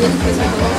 really pleased with the